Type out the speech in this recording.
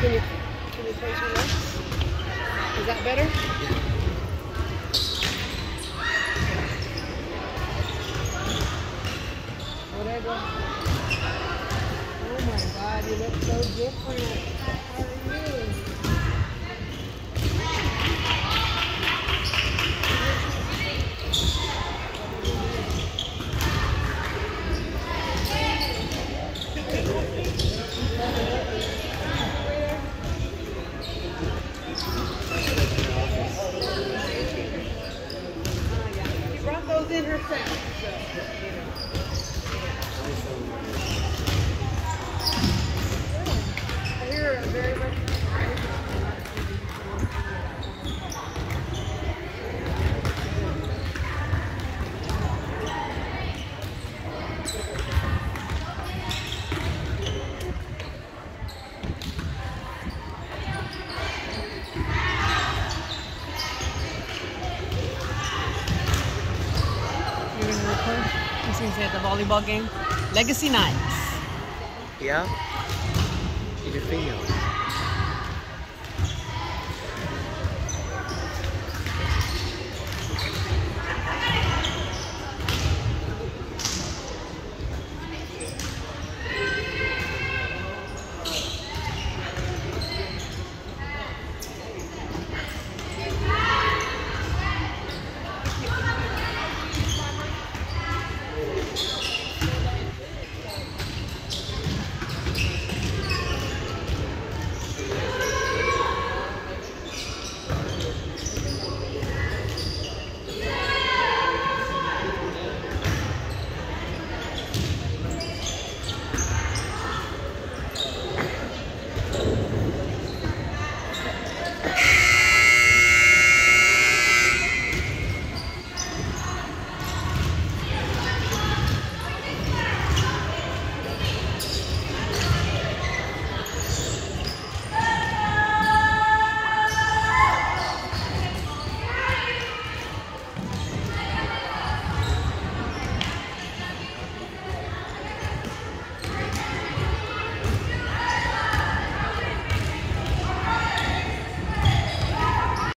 Can you, can you place your legs? Is that better? Oh my God, you look so different. He's gonna at the volleyball game. Legacy Knights. Yeah? Need a video.